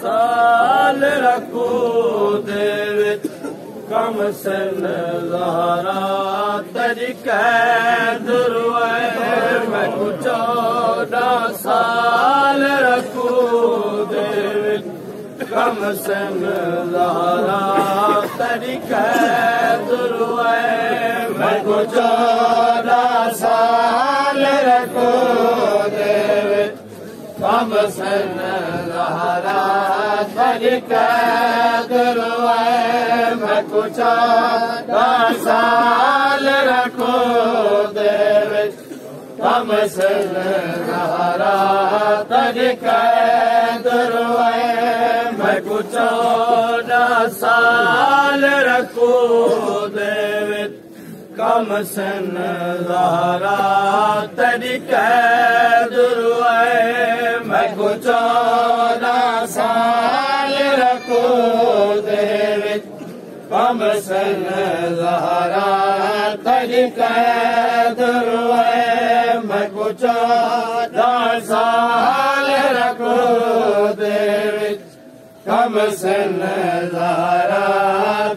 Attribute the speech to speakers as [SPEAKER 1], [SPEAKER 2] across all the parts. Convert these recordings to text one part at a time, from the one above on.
[SPEAKER 1] سال
[SPEAKER 2] رکھو
[SPEAKER 1] دیو کم سن لارا ترک درو میں چودہ سال رکھو دیو کم سن لارا ترک درو میں چودہ सन नाराधक भकुचो न साल تم سن हम सारा तर किरो भल مسن زہرا طریقہ دروائے میں کچورا سال رکھو دیوت مسن زہرا طریقہ دروائے میں کچورا سال رکھو دیوت مسن زہرا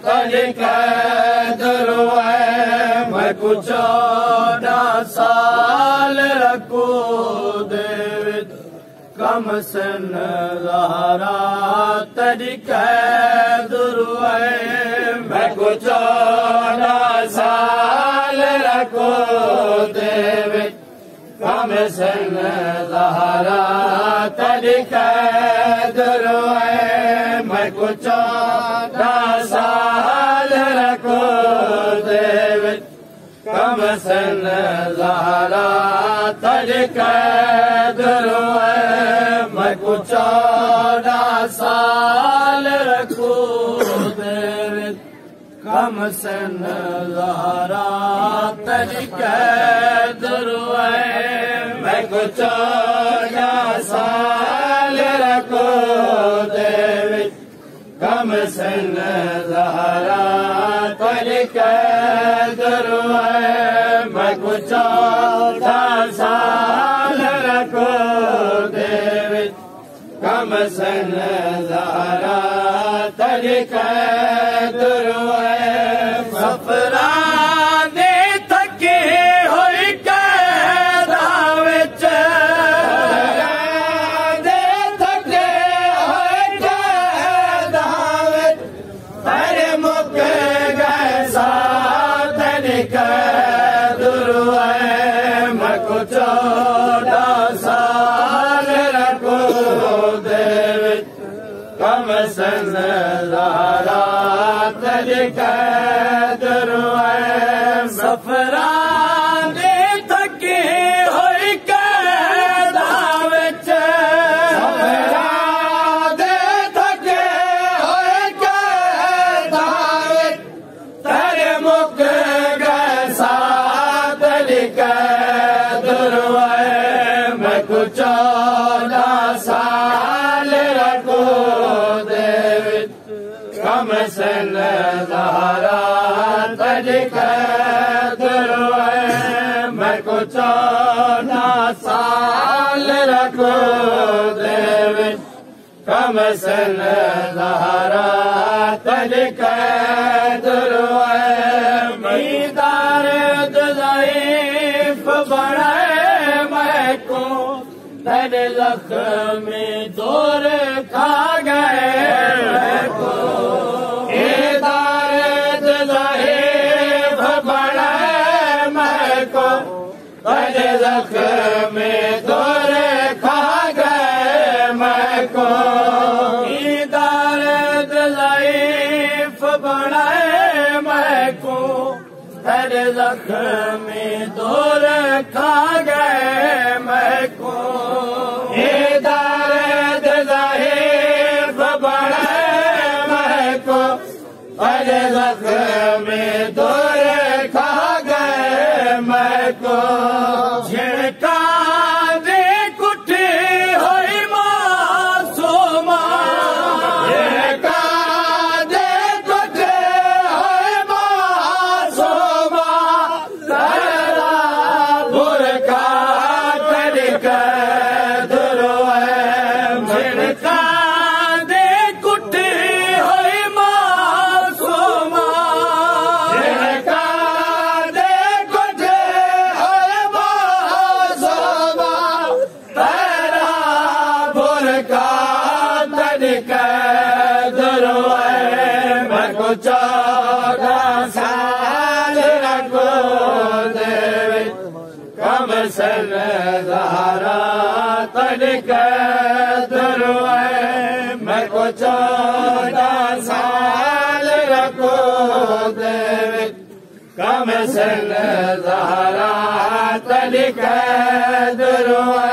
[SPEAKER 1] طریقہ चौदा साल रखो देव कम सन गारा तरी कुरु मैं को चौदा साल रखो देव कम सन गारा तरी कुरु मैं को चौदा साल ज़ारा तर कचाल खारा तर को गुचारा साल रखो کم سن زہرا Nikai. Yeah. कम सारा तो ही तारे त ज़रे बड़े मोले लख में دور खा سن زهرات لك دروات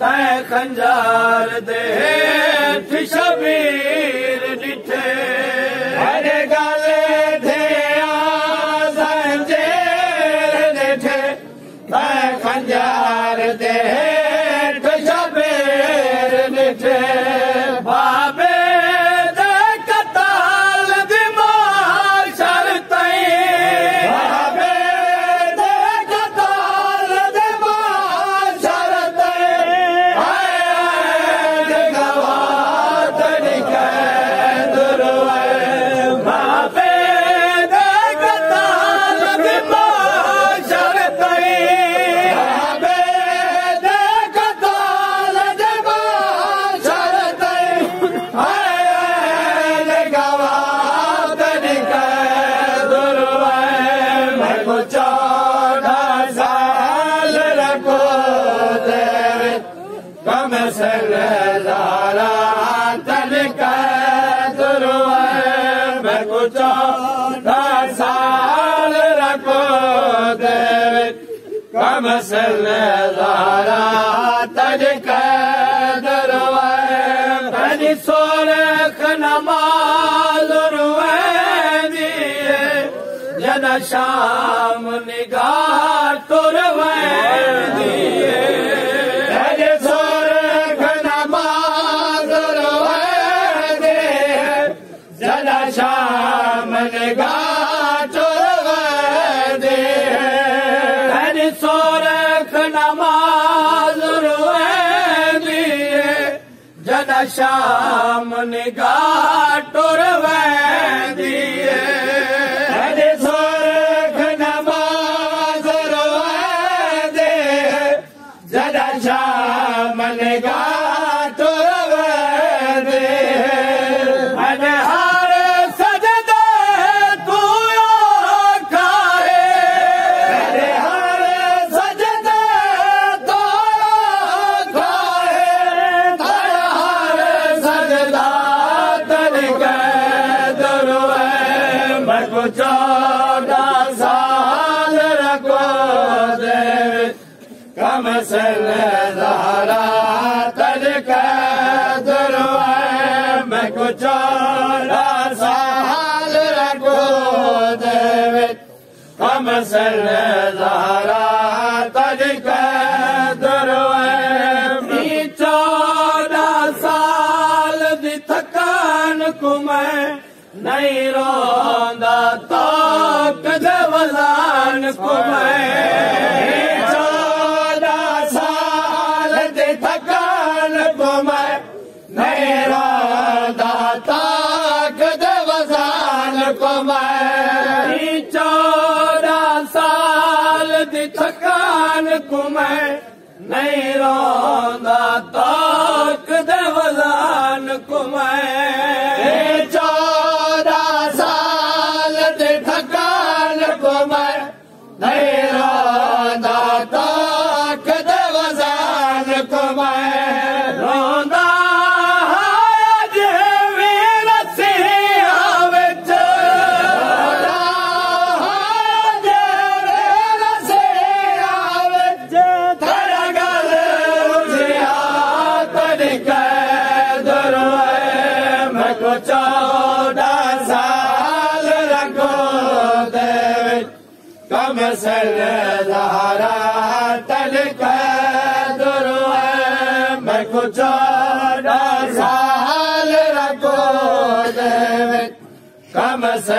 [SPEAKER 1] त खंजाल छी मन गा Amen. मैं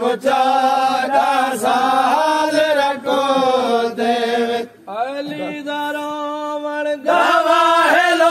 [SPEAKER 1] कुझा साल रखो दे
[SPEAKER 2] अी दारो मड़
[SPEAKER 1] गैलो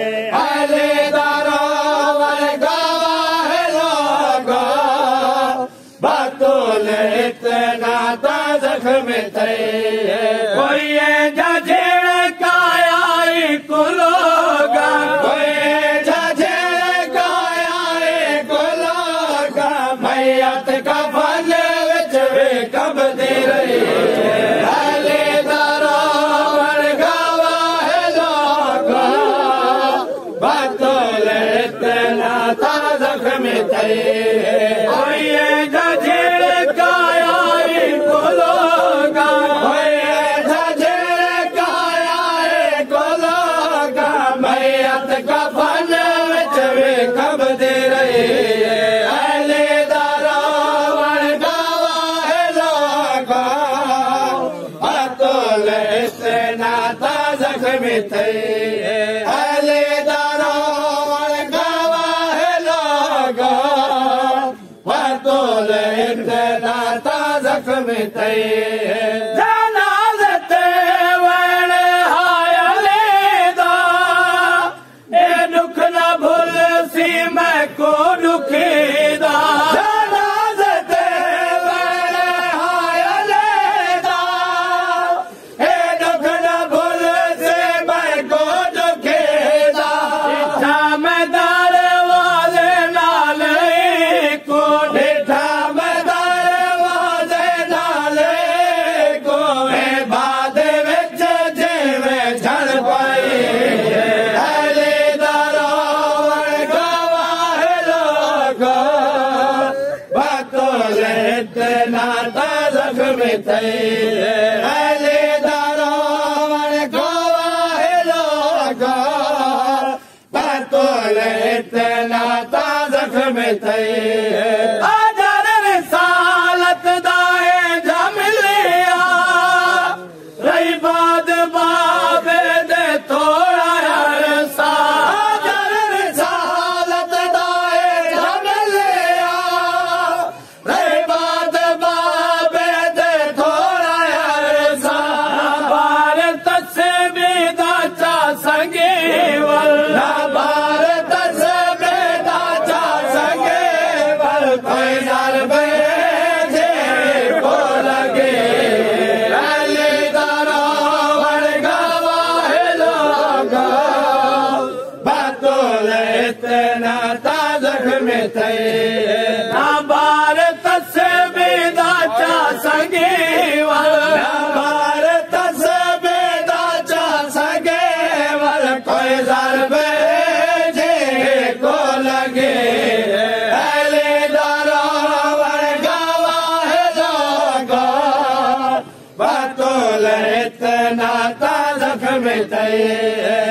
[SPEAKER 1] तये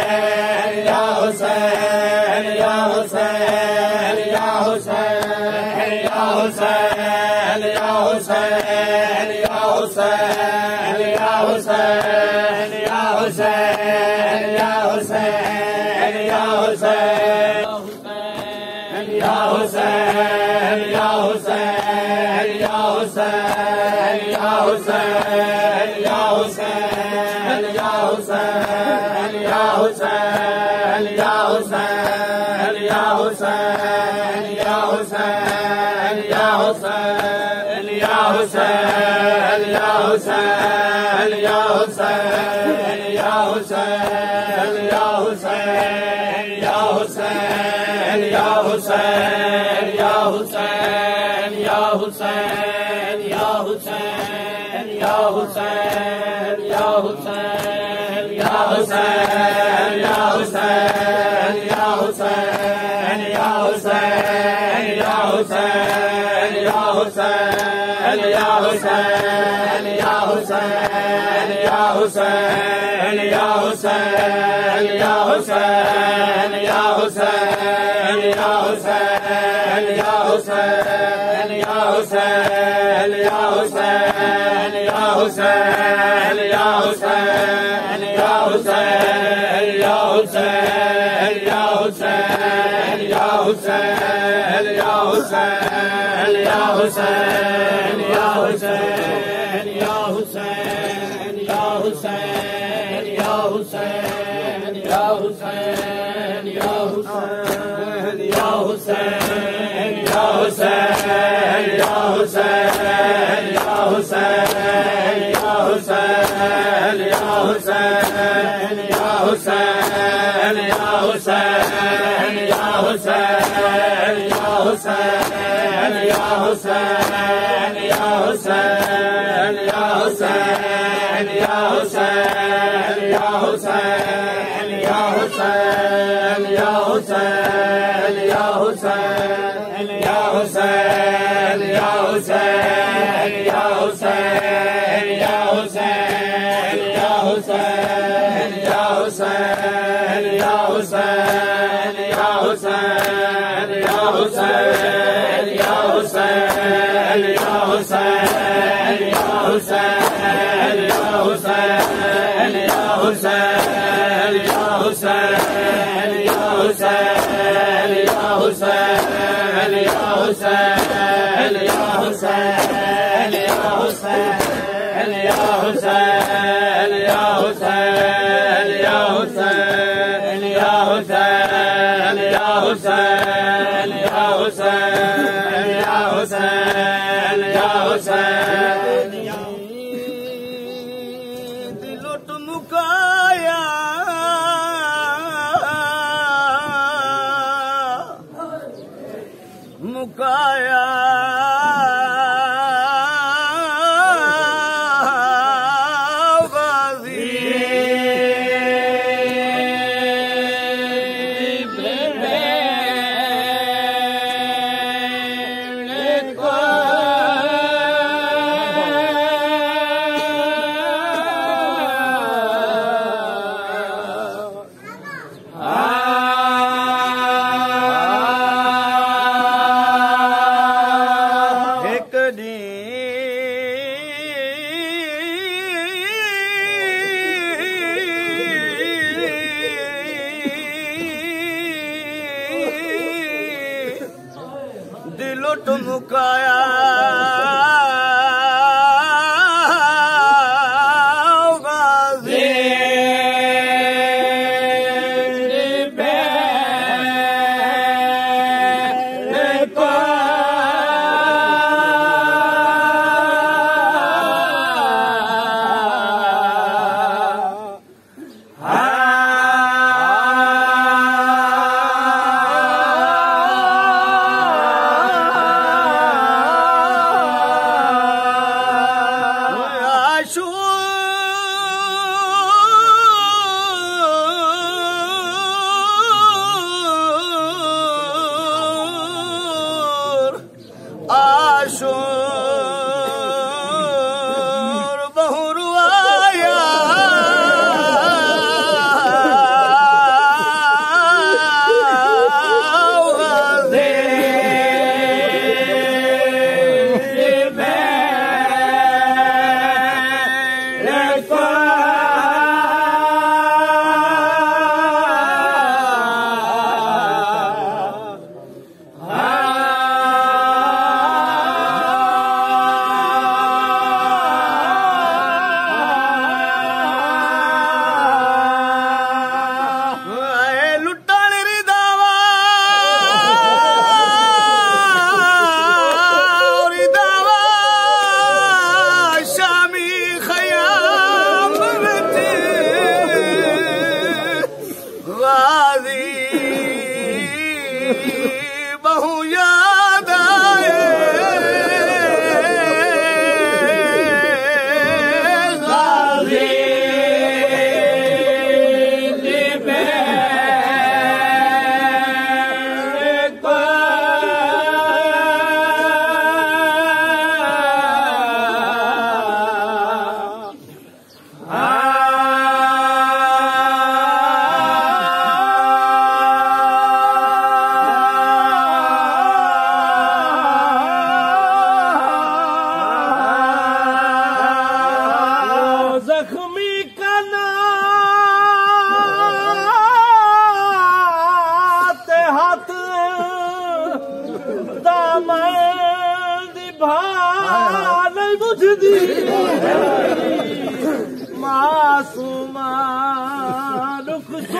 [SPEAKER 1] حسين يا حسين يا حسين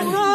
[SPEAKER 2] Run.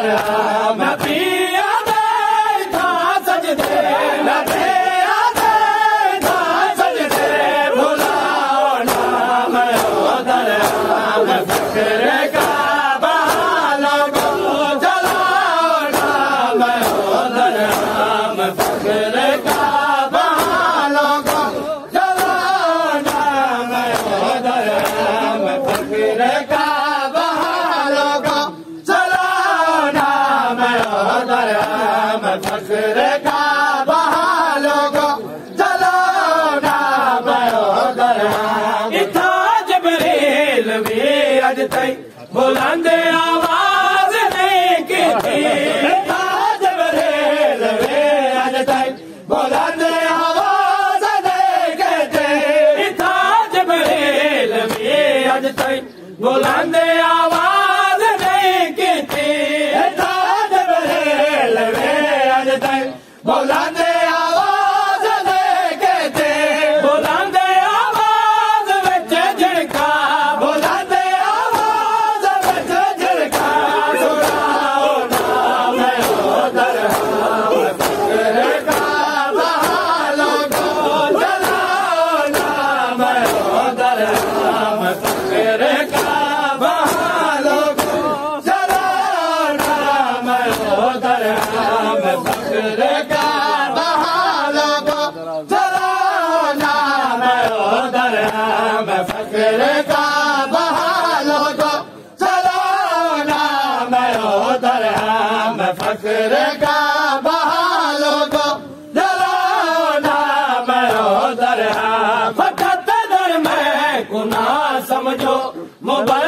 [SPEAKER 1] Para, もうバ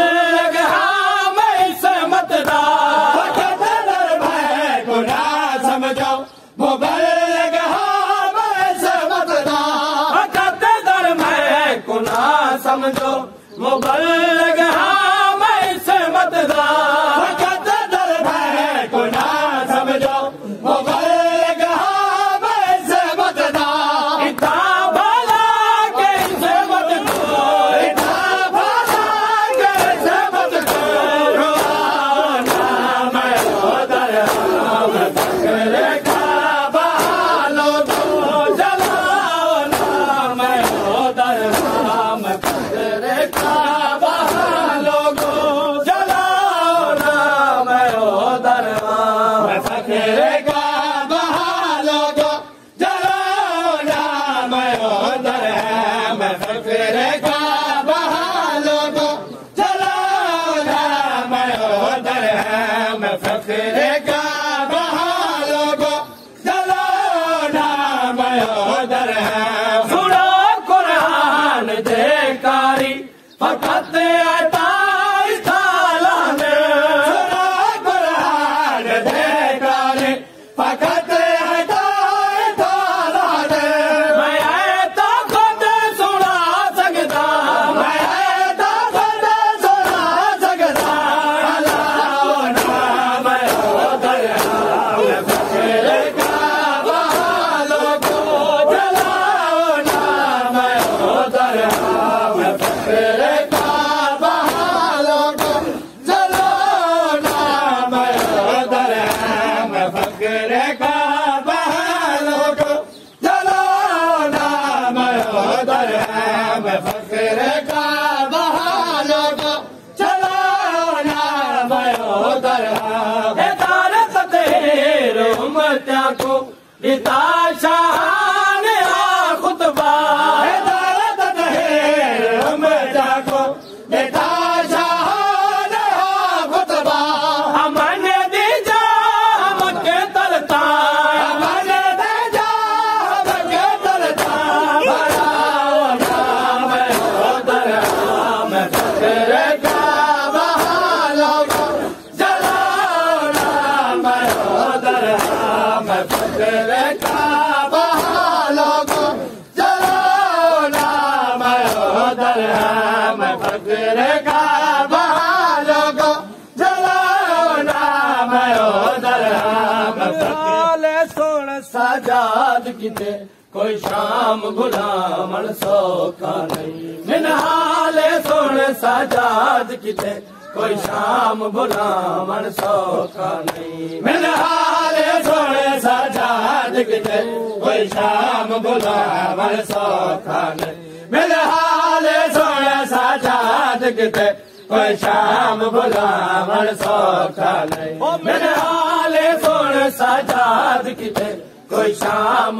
[SPEAKER 1] किते कोई शाम गुलामण सौखा नहीं। मिन हाले सुन साजाद किते कोई शाम गुलामण सौखा नहीं। मिन हाले सुन साजाद किते कोई शाम गुलामण सौखा नहीं। मिन हाले सुन साजाद किते कोई शाम गुलामण सौखा नहीं। मिन हाले सुन साजाद किते कोई शाम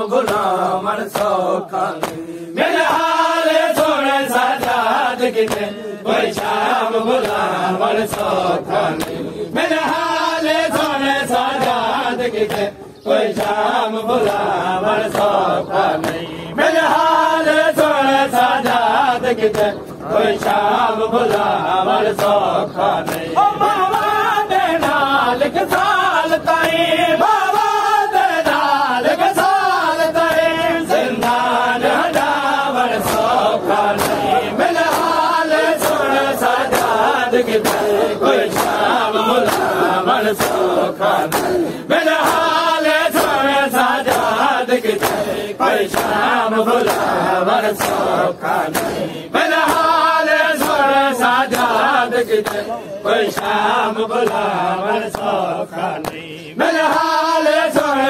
[SPEAKER 1] नहीं मेरे हाले सोने साजाद किते कोई शाम नहीं मेरे हाले सोने साजाद किते कोई शाम गुलामण सौखा नहीं मेरे हाले सोने साजाद किते कोई शाम गुलामण सौखा शाम नहीं मेरे हाल सुन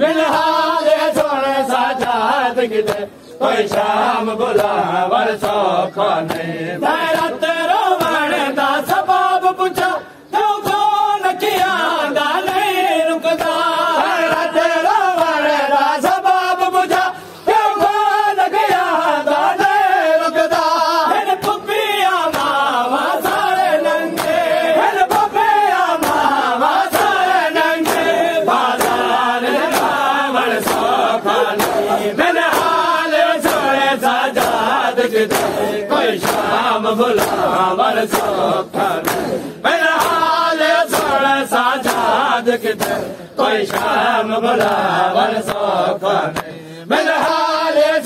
[SPEAKER 1] मेरे हाल सुन साजाद किते कोई शाम रत रोवण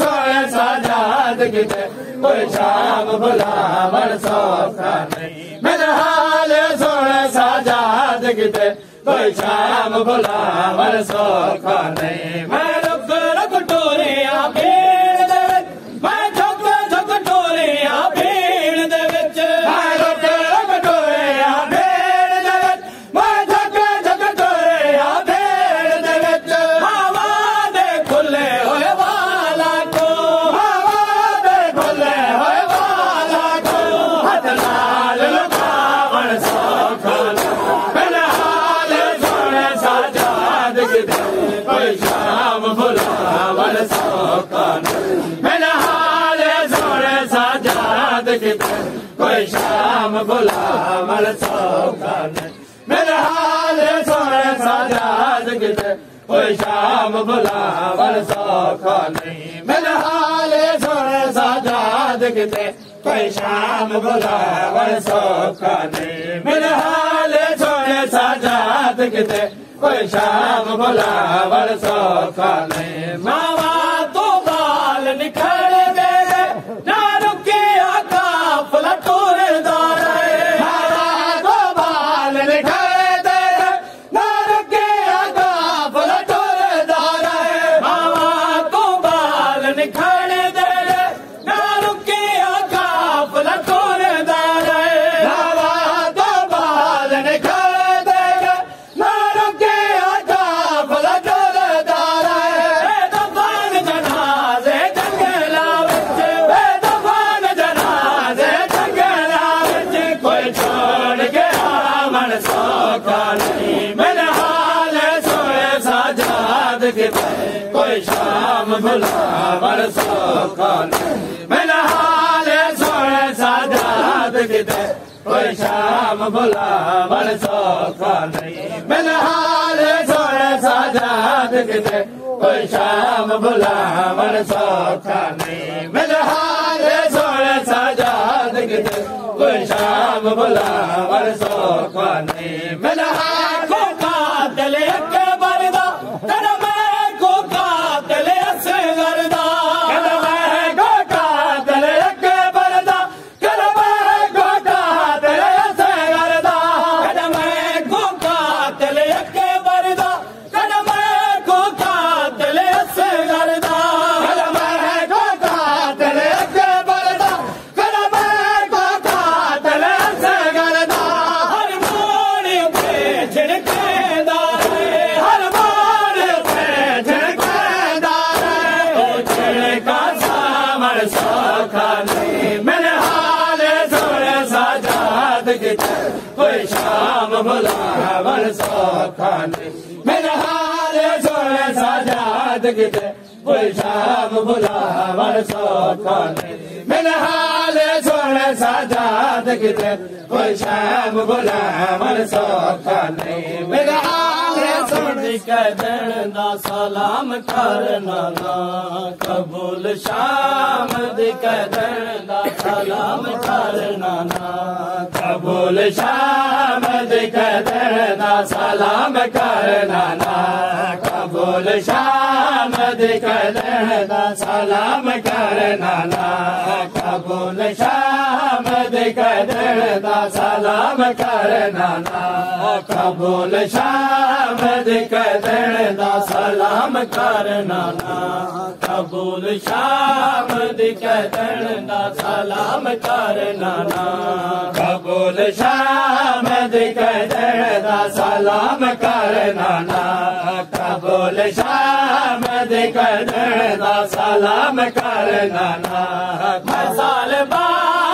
[SPEAKER 1] सोए साजाद किते कोई शाम सोए साजाद किते कोई शाम सौखा नहीं मैं शाम बुलावण सौखा मेरे हाल किते कोई शाम सौखा नहीं मेरे हाल साजाद किते कोई शाम बुलावण सौखा नहीं मेरे हाल किते कोई शाम बुलावण सौखा नहीं मावा भलो ख़ान हाल सोण साजाद के कोई शाम भुल सौ काने मिल हाल सोण साजाद किते कोई शाम बोलावे म शाम बुलावण सो कोन्हे मिल हाल सुण साजाद किते कोई शाम बुलावण सो मिल हाल कलाम करनाना कबूल शाम जेके न सलाम करनाना कबूल शाम जेके न सलाम करनाना कबूल शाम सलाम कलाम करनाना खोल शाम कण न सलाम करनाना खगोल शाह सलाम करनाना ख़बोल शाह जेके दा सलाम कर करनाना ख़बोल शाह जेकेण सलाम कर करनाना खगोल शाह जेकेण सलाम कर नाना मसाल बा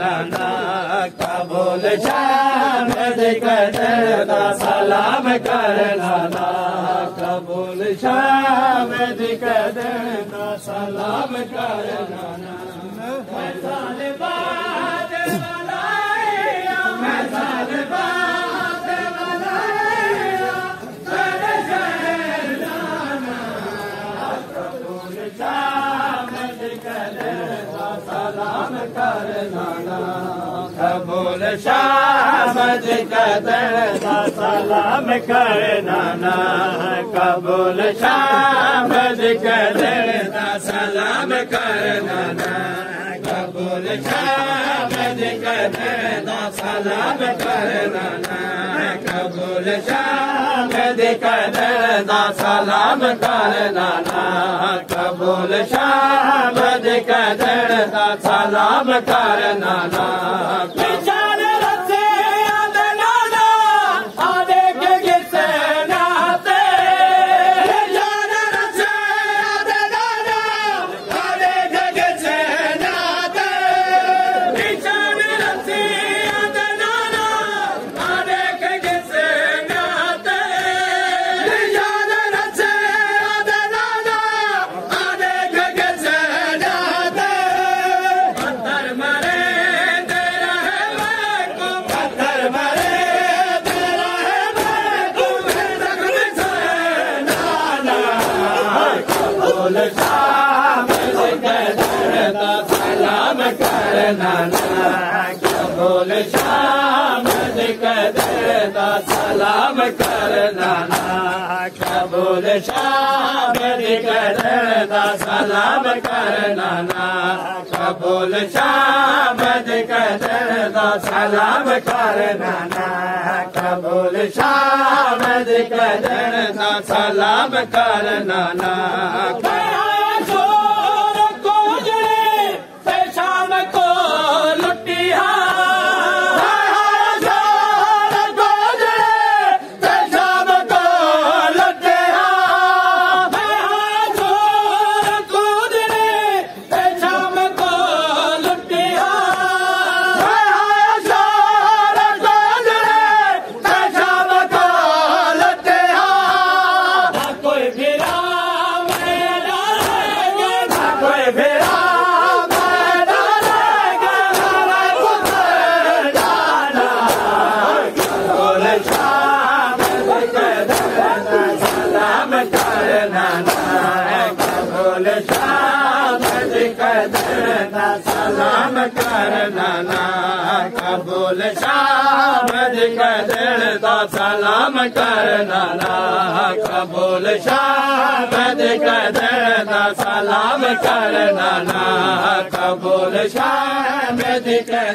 [SPEAKER 1] न कबूल छ में सलाम करना कबूल छ में सलाम करना کبول شامد کڑن دا سلام کرنا نا قبول شامد کڑن دا سلام کرنا نا قبول شامد کڑن دا سلام کرنا نا قبول شاہ مد قدر دا سلام کرنا نانا قبول شاہ مد قدر دا سلام کرنا نانا قبول शाह में जेका सालाब करनाना ख़बोलशा मलाब करनाना ख़बोलशा सलाम सलाब करनाना नाना कबूल शाह में दना सलाम कर नाना कबूल शाह मेंदी कै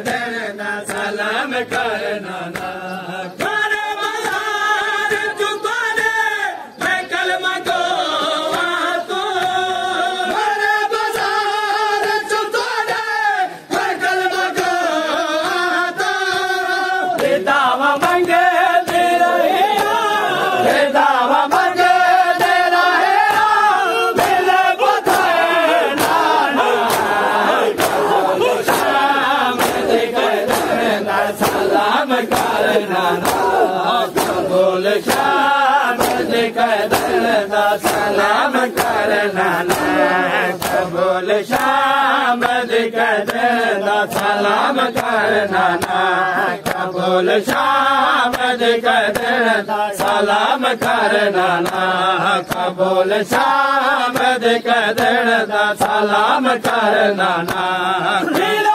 [SPEAKER 1] सलाम कर नाना नाना ख़बोल शाम जे सलाम कर नाना कबूल शाम कदर सलाम कर नाना।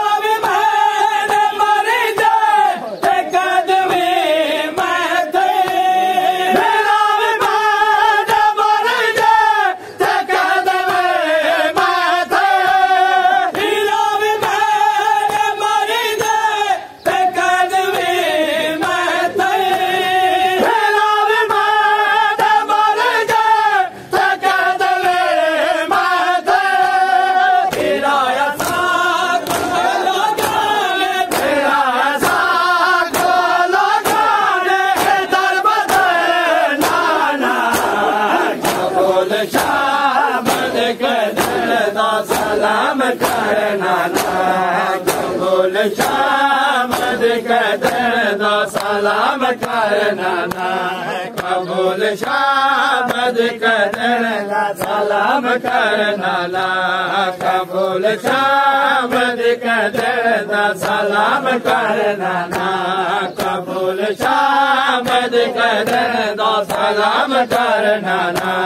[SPEAKER 1] भोल श सलाम करनाला कबूल शाबद कय न सलाम करनाला कबूल शाबद कयां न सलाम करनाला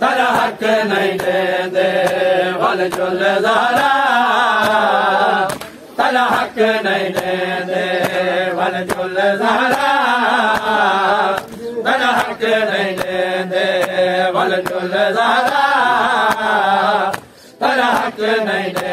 [SPEAKER 1] तराक न दे वल ला तरह न वल झोल ज़ारा तरह न दे भल झोल ज़ारा तरह नई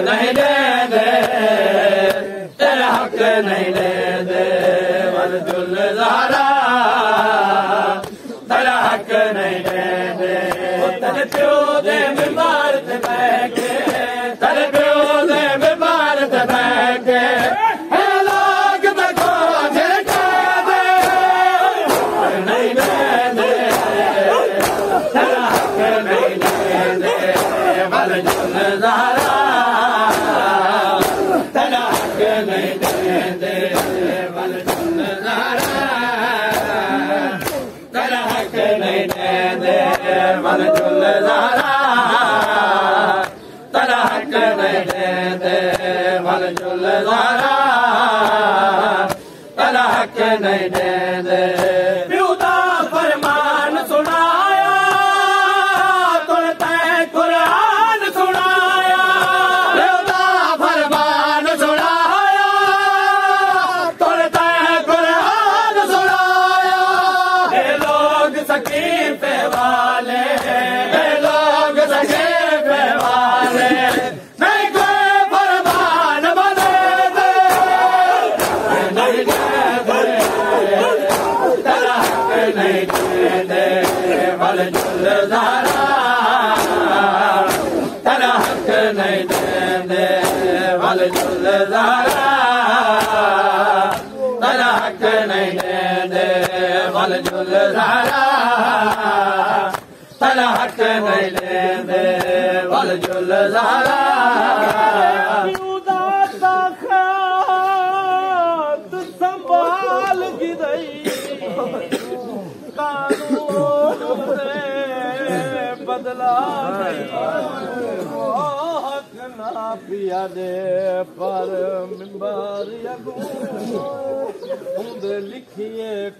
[SPEAKER 1] نہیں دے دے تیرے حق نہیں دے دے ورد الزہرہ न
[SPEAKER 2] खू संभाल गि कानो बदिल भा पिया जे पर लिखियूं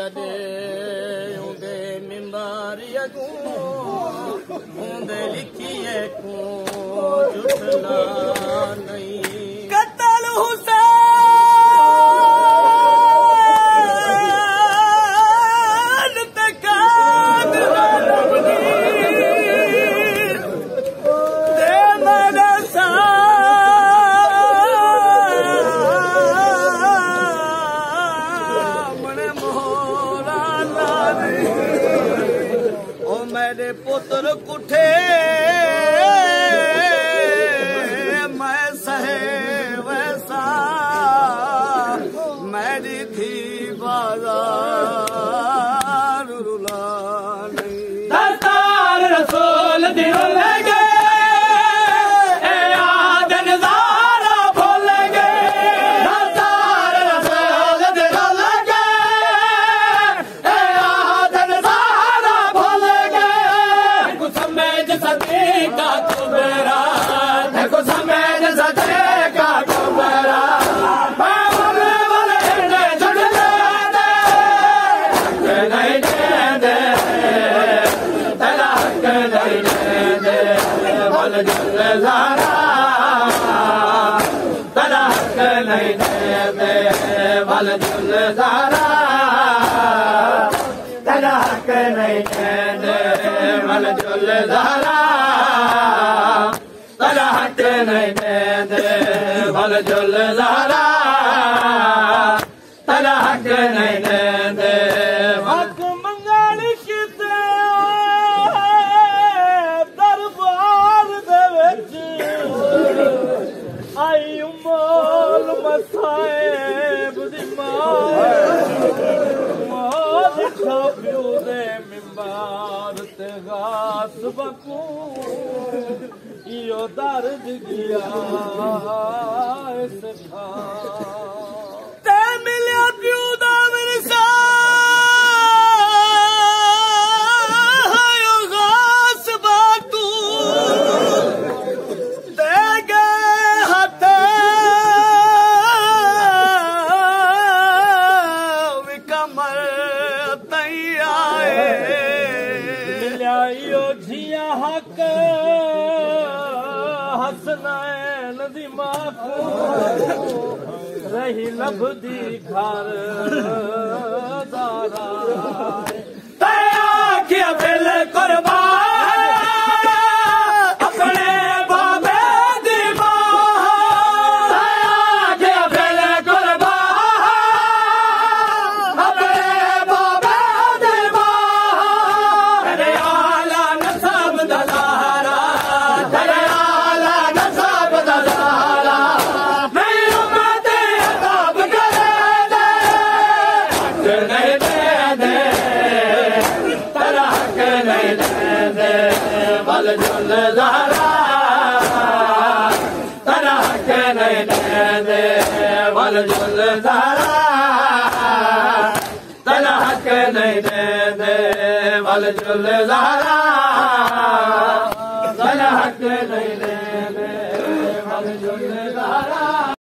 [SPEAKER 1] اهيارون لکي ڪجهه نه
[SPEAKER 2] दरबार आयूं मोल मथाए मार बकू दर जिया
[SPEAKER 1] तयार la la